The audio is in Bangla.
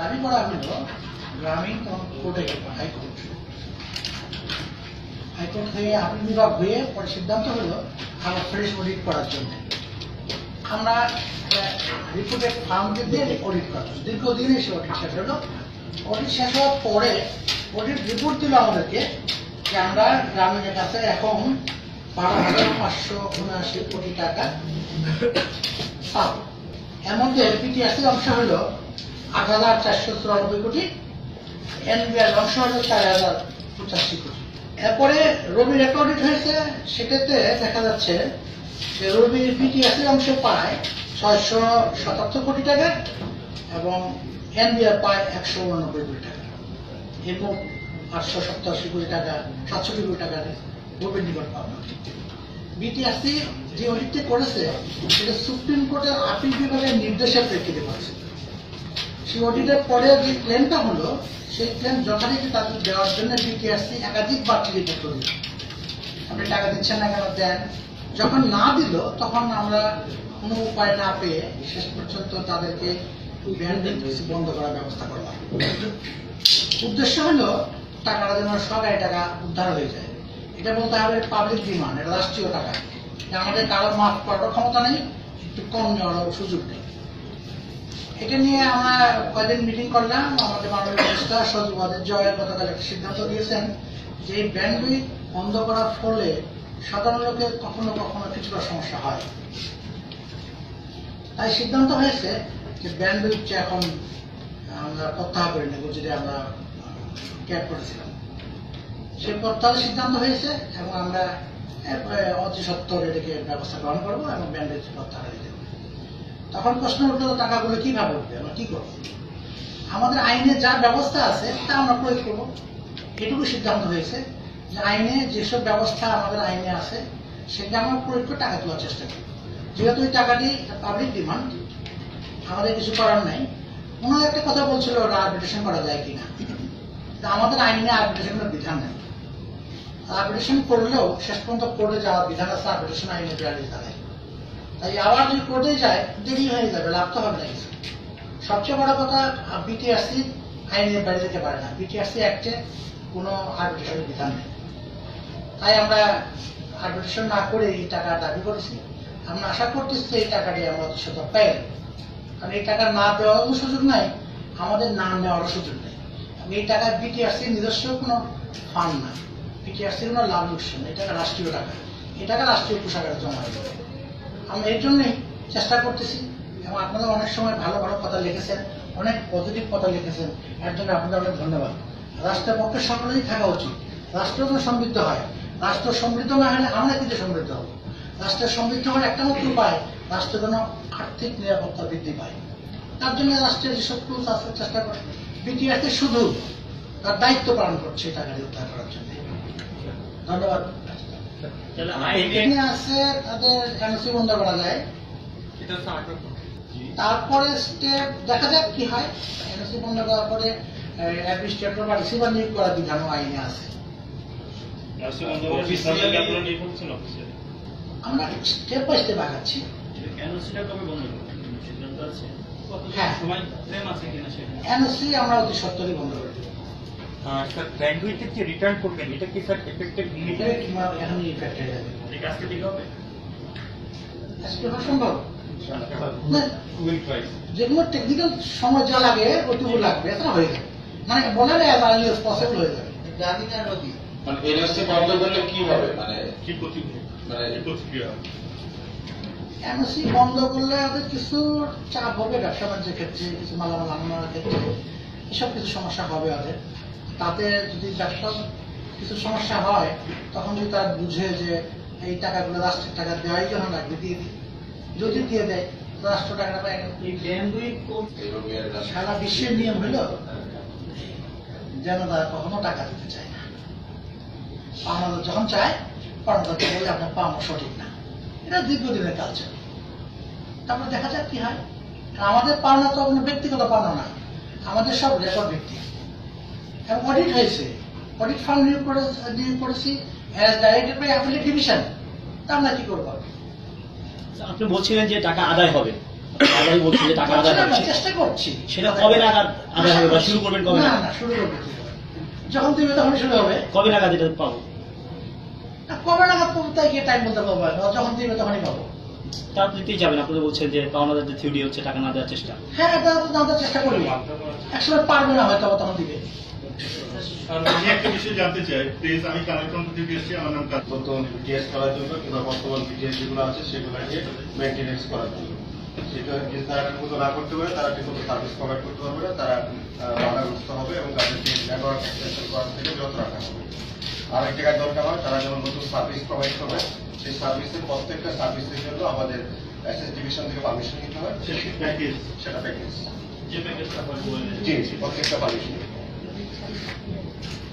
দাবি করা হলো গ্রামীণ কোর্টে হাইকোর্ট। হাইকোর্ট থেকে আপিল বিভাগ হয়ে পরে সিদ্ধান্ত হলো আবার ফ্রেশ অডিট করার জন্য। আমরা রিপোর্টের ফার্মকে দিয়ে অডিট করতাম দীর্ঘদিন এসে অডিট শেষ হলো। অডিট শেষ হওয়ার পরে অডিট রিপোর্ট দিল আমাদেরকে যে আমরা গ্রামীণের কাছে এখন বারো হাজার পাঁচশো উনআশি কোটি টাকা পাবো। এর মধ্যে পিটিআসির অংশ হলো আট হাজার চারশো চুরানব্বই কোটি। এনবিআর অংশ হলো চার হাজার পঁচাশি কোটি। এরপরে রবির একটা অডিট হয়েছে, সেটাতে দেখা যাচ্ছে যে রবির পিটিআসির অংশ পায় ছয়শো সাতাত্তর কোটি টাকা এবং এনবিআর পায় একশো উননব্বই কোটি টাকা। এর মোট আটশো সপ্তাশি কোটি টাকা, সাতষট্টি কোটি টাকা রবির নিকট পাবো বিটিআরসি যে অডিটটি করেছে, সেটা সুপ্রিম কোর্টের আপিল বিভাগের নির্দেশের প্রেক্ষিতে করেছে অডিটের পরে যে ক্লেমটা হলো, সেই ক্লেম যথারীতি তাদের দেওয়ার জন্য বিটিআরসি একাধিক বাড়তি রিপোর্ট দিল। আপনি টাকা দিচ্ছেন না কেন? দেন। যখন না দিল, তখন আমরা কোনো উপায় না পেয়ে শেষ পর্যন্ত তাদেরকে বন্ধ করার ব্যবস্থা করলাম। উদ্দেশ্য হলো, টাকাটা যেন সরকারি টাকা উদ্ধার হয়ে যায়। এটা বলতে হবে পাবলিক ডিমান্ড এটা রাষ্ট্রীয় টাকা। আমাদের কারও মাফ করার ক্ষমতা নেই, একটু কম নেওয়ার সুযোগ নেই। এটা নিয়ে আমরা কয়েকদিন মিটিং করলাম, আমাদের মাননীয় মিনিস্টার সজীব ওয়াদের জয়ের গতকাল একটা সিদ্ধান্ত দিয়েছেন যে এই ব্যান্ডউইথ বন্ধ করার ফলে সাধারণ লোকের কখনো কখনো কিছুটা সমস্যা হয়। তাই সিদ্ধান্ত হয়েছে যে ব্যান্ডউইথটা এখন আমরা প্রত্যাহার করে নেব যেটা আমরা ক্যাপ করেছিলাম। সেই প্রত্যাহারের সিদ্ধান্ত হয়েছে এবং আমরা অতি সত্তর এটাকে ব্যবস্থা গ্রহণ করব এবং ব্যান্ডেজ প্রত্যাহার তখন প্রশ্ন উঠল টাকাগুলো কীভাবে উঠবে? আমরা কি করব? আমাদের আইনে যা ব্যবস্থা আছে, তা আমরা প্রয়োগ করব। এটুকু সিদ্ধান্ত হয়েছে যে আইনে যেসব ব্যবস্থা আমাদের আইনে আছে সেটা আমরা প্রয়োগ করে টাকা তোলার চেষ্টা করি যেহেতু ওই টাকাটি পাবলিক ডিমান্ড আমাদের কিছু করার নাই। ওনার একটা কথা বলছিল আর্বিট্রেশন করা যায় কিনা? তা আমাদের আইনে আর্বিট্রেশনের বিধান নেই। আর্বিট্রেশন করলেও শেষ পর্যন্ত কোর্টে যাওয়ার বিধান আছে আর্বিট্রেশন আইনে বিরালি তাদের তাই আবার যদি কোর্টে যায়, দেরি হয়ে যাবে লাভ তো হবে না কিছু। সবচেয়ে বড় কথা বিটিআরসি আইনের বাইরে যেতে পারে না। বিটিআরসি অ্যাক্টে কোনো আর্বিট্রেশনের বিধান নেই। তাই আমরা আর্বিট্রেশন না করে এই টাকা দাবি করেছি। আমরা আশা করতেছি এই টাকাটি আমরা অতি সত্তর পাই কারণ এই টাকা না দেওয়ারও সুযোগ নাই, আমাদের না নেওয়ারও সুযোগ নেই। এই টাকা বিটিআরসি নিজস্ব কোনো ফান্ড না বিটিআরসির কোনো লাভ উৎস না এই টাকা রাষ্ট্রীয় টাকা। এই টাকা রাষ্ট্রীয় কোষাগারে জমা হয়ে যাবে। আমরা এর জন্যই চেষ্টা করতেছি। এবং আপনারা অনেক সময় ভালো ভালো কথা লিখেছেন, অনেক পজিটিভ কথা লিখেছেন। এর জন্য আপনাদের অনেক ধন্যবাদ। রাষ্ট্রের পক্ষে সকলেই থাকা উচিত। রাষ্ট্র যেন সমৃদ্ধ হয়। রাষ্ট্র সমৃদ্ধ না হলে আমরা কিন্তু সমৃদ্ধ হব। রাষ্ট্রের সমৃদ্ধ হওয়ার একটা মাত্র উপায়, রাষ্ট্র যেন আর্থিক নিরাপত্তা বৃদ্ধি পায়। তার জন্য রাষ্ট্রের যেসব টুলস আছে, চেষ্টা করে বিটিআরকে শুধু তার দায়িত্ব পালন করছে টাকাটি উদ্ধার করার জন্য। ধন্যবাদ। আছে তাদের এনওসি বন্ধ করা যায় এটা হচ্ছে আটক তারপরে স্টেপ দেখা যাক কি হয় এনওসি বন্ধ করার পরে অ্যাডমিনিস্ট্রেটর বা রিসিভার নিয়োগ করার বিধানও আইনে আছে আমরা স্টেপ বাই স্টেপ আগাচ্ছি এনওসিটা কবে বন্ধ করবে সিদ্ধান্ত আছে হ্যাঁ। সময় ফ্রেম আছে কিনা সেটা এনওসি আমরা অতি সত্তরই বন্ধ করে দেবো স্যার ব্যান্ডউইথের যে রিটার্ন করবেন এটা কি স্যার এফেক্টেড এটা কিংবা এখনই হয়ে যাবে। এই কাজটা ঠিক হবে? আজকে হওয়া সম্ভব। না, উইল ট্রাই যেগুলো টেকনিক্যাল সময় যা লাগে ওটুকু লাগবে এটা হয়ে যাবে। মানে বলে না পসিবল হয়ে যাবে। জানি না নদী মানে এনএসসি বন্ধ করলে কি হবে? মানে কি প্রতিক্রিয়া? মানে কি প্রতিক্রিয়া এমএসসি বন্ধ করলে ওদের কিছু চাপ হবে ব্যবসা বাণিজ্যের ক্ষেত্রে কিছু মালামাল আনানোর ক্ষেত্রে এসব কিছু সমস্যা হবে ওদের। তাতে যদি ব্যবসা কিছু সমস্যা হয় তখন যদি তারা বুঝে যে এই টাকাগুলো রাষ্ট্রের টাকা দেওয়াই যখন লাগবে দিয়ে দিই। যদি দিয়ে দেয় রাষ্ট্র টাকাটা পায়। সারা বিশ্বের নিয়ম হলো যেন তারা কখনো টাকা দিতে চায় না। পাওনা যখন চায় পাওনাদারকে বলে আপনার পাওনা সঠিক না। এটা দীর্ঘদিনের কালচার তারপরে দেখা যাক কি হয়। আমাদের পাওনা তো কোনো ব্যক্তিগত পাওনা না। আমাদের সব রেকর্ড এবং অডিট হয়েছে। অডিট ফান্ড নিয়োগ করে নিয়োগ করেছি as directed by affiliate division তা আমরা কি করব? আপনি বলছিলেন যে টাকা আদায় হবে। বলছেন যে টাকা আদায় হবে চেষ্টা করছি। সেটা কবে নাগাদ আদায় হবে বা শুরু করবেন কবে না শুরু যখন তখন শুরু হবে। কবে নাগাদ এটা পাবো? কবে নাগাদ পাবো তাই গিয়ে টাইম বলতে পারব। যখন তখনই পাবো। তো দিতেই যাবেন? আপনারা বলছেন যে পাওনাদার যে থিওরি হচ্ছে টাকা না দেওয়ার চেষ্টা। হ্যাঁ এটা তো জানতে চেষ্টা করবি একসময় পারবে না হয়তো তখন দিবে। আমি একটা বিষয় জানতে চাই। প্লিজ আমি কানেকশন থেকে এসেছি আমার নাম কাজ নতুন বিটিএস করার জন্য কিংবা বর্তমান বিটিএস যেগুলো আছে সেগুলোকে মেনটেনেন্স করার জন্য। সেটা তারা ঠিকমতো না করতে পারে তারা ঠিকমতো সার্ভিস প্রোভাইড করতে পারবে না তারা বাধাগ্রস্ত হবে এবং তাদেরকে নেটওয়ার্ক এক্সটেনশন করার থেকে বিরত রাখা হবে। আর একটা কাজ দরকার হয় তারা যেমন নতুন সার্ভিস প্রোভাইড করবে সেই সার্ভিসের প্রত্যেকটা সার্ভিসের জন্য আমাদের এসএস ডিভিশন থেকে পারমিশন নিতে হয়। প্যাকেজ সেটা প্যাকেজ যে প্যাকেজটা জি জি প্রত্যেকটা পারমিশন なるほど。